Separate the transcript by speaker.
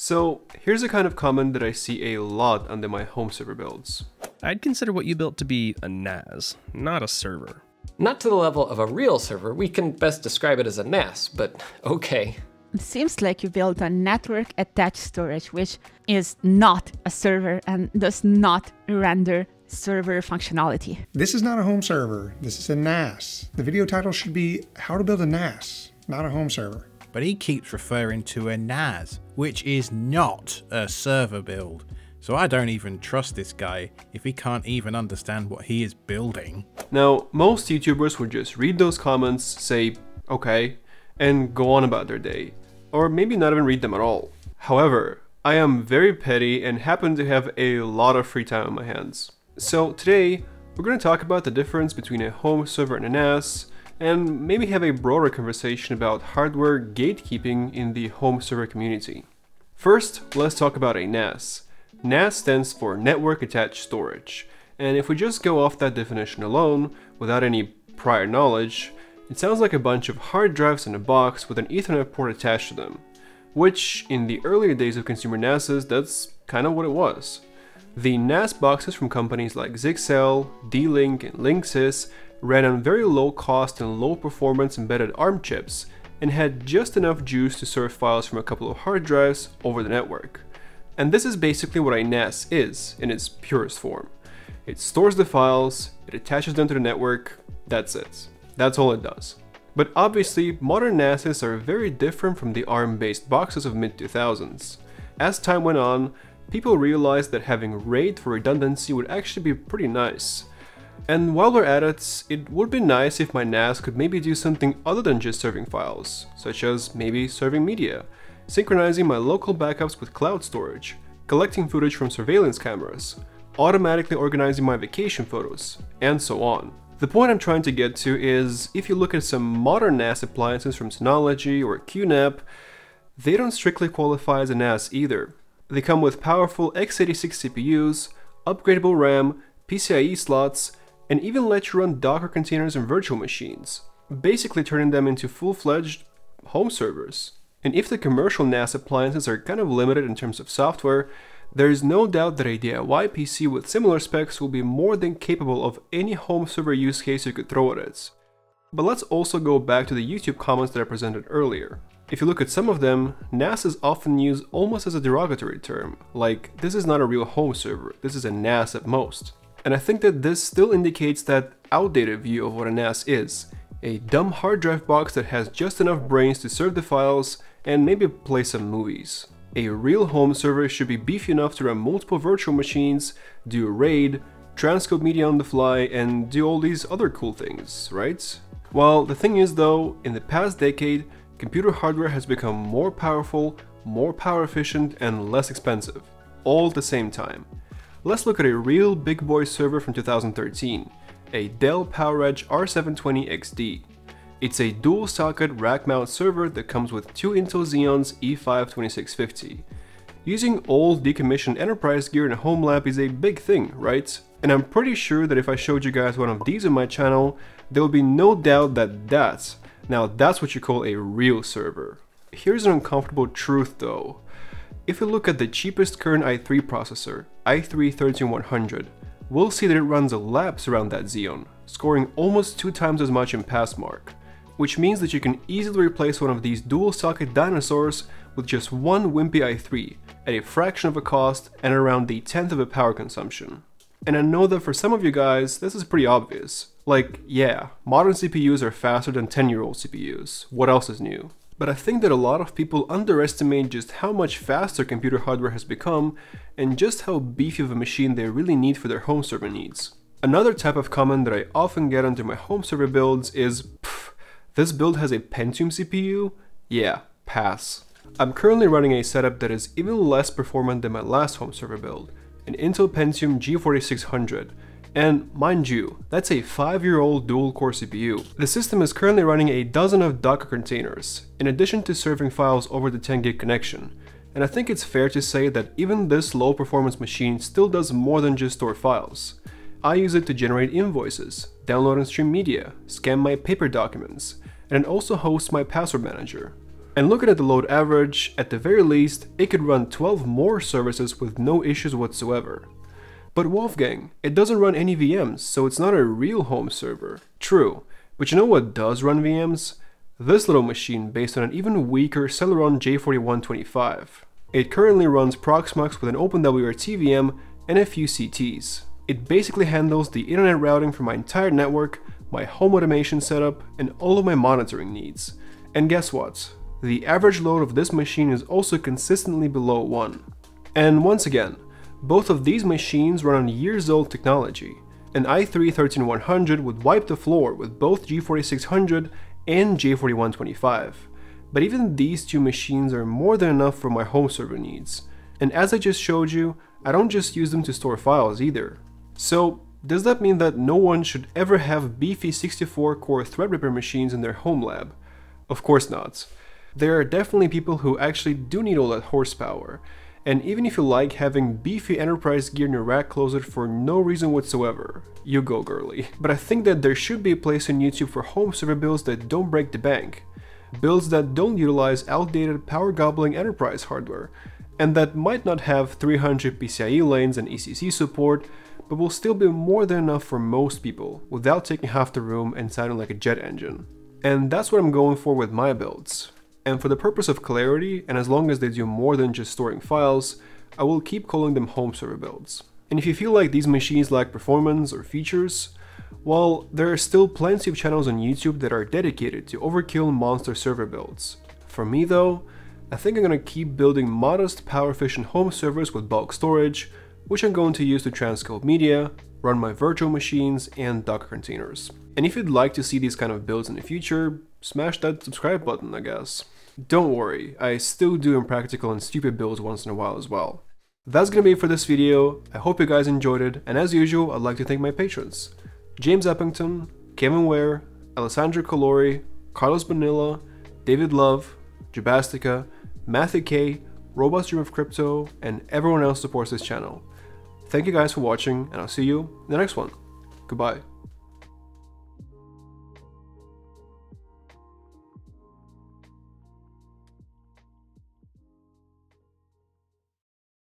Speaker 1: So here's a kind of comment that I see a lot under my home server builds.
Speaker 2: I'd consider what you built to be a NAS, not a server.
Speaker 3: Not to the level of a real server, we can best describe it as a NAS, but okay.
Speaker 4: It seems like you built a network attached storage, which is not a server and does not render server functionality.
Speaker 5: This is not a home server, this is a NAS. The video title should be How to Build a NAS, not a home server.
Speaker 6: But he keeps referring to a NAS, which is not a server build. So I don't even trust this guy if he can't even understand what he is building.
Speaker 1: Now, most YouTubers would just read those comments, say, okay, and go on about their day. Or maybe not even read them at all. However, I am very petty and happen to have a lot of free time on my hands. So today, we're going to talk about the difference between a home server and a NAS, and maybe have a broader conversation about hardware gatekeeping in the home server community. First, let's talk about a NAS. NAS stands for Network Attached Storage, and if we just go off that definition alone, without any prior knowledge, it sounds like a bunch of hard drives in a box with an Ethernet port attached to them, which in the earlier days of consumer NASs, that's kind of what it was. The NAS boxes from companies like Zyxel, D-Link, and Linksys ran on very low cost and low performance embedded ARM chips and had just enough juice to serve files from a couple of hard drives over the network. And this is basically what a NAS is in its purest form. It stores the files, it attaches them to the network, that's it. That's all it does. But obviously, modern NASs are very different from the ARM-based boxes of mid-2000s. As time went on, people realized that having RAID for redundancy would actually be pretty nice. And while we're at it, it would be nice if my NAS could maybe do something other than just serving files, such as maybe serving media, synchronizing my local backups with cloud storage, collecting footage from surveillance cameras, automatically organizing my vacation photos, and so on. The point I'm trying to get to is, if you look at some modern NAS appliances from Synology or QNAP, they don't strictly qualify as a NAS either. They come with powerful x86 CPUs, upgradable RAM, PCIe slots, and even let you run Docker containers and virtual machines, basically turning them into full-fledged home servers. And if the commercial NAS appliances are kind of limited in terms of software, there is no doubt that a DIY PC with similar specs will be more than capable of any home server use case you could throw at it. But let's also go back to the YouTube comments that I presented earlier. If you look at some of them, NAS is often used almost as a derogatory term, like this is not a real home server, this is a NAS at most. And I think that this still indicates that outdated view of what a NAS is, a dumb hard drive box that has just enough brains to serve the files and maybe play some movies. A real home server should be beefy enough to run multiple virtual machines, do RAID, transcode media on the fly, and do all these other cool things, right? Well, the thing is though, in the past decade, computer hardware has become more powerful, more power efficient, and less expensive, all at the same time. Let's look at a real big boy server from 2013, a Dell PowerEdge R720 XD. It's a dual socket rack mount server that comes with two Intel Xeons E5 2650. Using old decommissioned enterprise gear in a home lab is a big thing, right? And I'm pretty sure that if I showed you guys one of these on my channel, there would be no doubt that that's, now that's what you call a real server. Here's an uncomfortable truth though. If we look at the cheapest current i3 processor, i3-13100, we'll see that it runs a laps around that Xeon, scoring almost two times as much in passmark which means that you can easily replace one of these dual socket dinosaurs with just one wimpy i3 at a fraction of a cost and around the tenth of a power consumption. And I know that for some of you guys, this is pretty obvious. Like, yeah, modern CPUs are faster than 10 year old CPUs, what else is new? But I think that a lot of people underestimate just how much faster computer hardware has become and just how beefy of a machine they really need for their home server needs. Another type of comment that I often get under my home server builds is, this build has a Pentium CPU? Yeah, pass. I'm currently running a setup that is even less performant than my last home server build, an Intel Pentium G4600, and mind you, that's a 5-year-old dual-core CPU. The system is currently running a dozen of Docker containers, in addition to serving files over the 10 gig connection, and I think it's fair to say that even this low performance machine still does more than just store files. I use it to generate invoices, download and stream media, scan my paper documents, and it also hosts my password manager. And looking at the load average, at the very least, it could run 12 more services with no issues whatsoever. But Wolfgang, it doesn't run any VMs, so it's not a real home server. True, but you know what does run VMs? This little machine based on an even weaker Celeron J4125. It currently runs Proxmox with an OpenWRT VM and a few CTs. It basically handles the internet routing for my entire network, my home automation setup, and all of my monitoring needs. And guess what? The average load of this machine is also consistently below 1. And once again, both of these machines run on years old technology. An i3-13100 would wipe the floor with both G4600 and J4125. But even these two machines are more than enough for my home server needs. And as I just showed you, I don't just use them to store files either. So does that mean that no one should ever have beefy 64 core Threadripper machines in their home lab? Of course not. There are definitely people who actually do need all that horsepower, and even if you like having beefy enterprise gear in your rack closet for no reason whatsoever, you go girly. But I think that there should be a place on YouTube for home server builds that don't break the bank. Builds that don't utilize outdated power gobbling enterprise hardware, and that might not have 300 PCIe lanes and ECC support, but will still be more than enough for most people, without taking half the room and sounding like a jet engine. And that's what I'm going for with my builds. And for the purpose of clarity, and as long as they do more than just storing files, I will keep calling them home server builds. And if you feel like these machines lack performance or features, well, there are still plenty of channels on YouTube that are dedicated to overkill monster server builds. For me though, I think I'm gonna keep building modest power efficient home servers with bulk storage, which I'm going to use to transcode media, run my virtual machines, and Docker containers. And if you'd like to see these kind of builds in the future, smash that subscribe button, I guess. Don't worry, I still do impractical and stupid builds once in a while as well. That's gonna be it for this video, I hope you guys enjoyed it, and as usual, I'd like to thank my patrons. James Eppington, Kevin Ware, Alessandro Colori, Carlos Bonilla, David Love, Jabastica, Matthew K, Robust Dream of Crypto, and everyone else supports this channel. Thank you guys for watching, and I'll see you in the next one. Goodbye.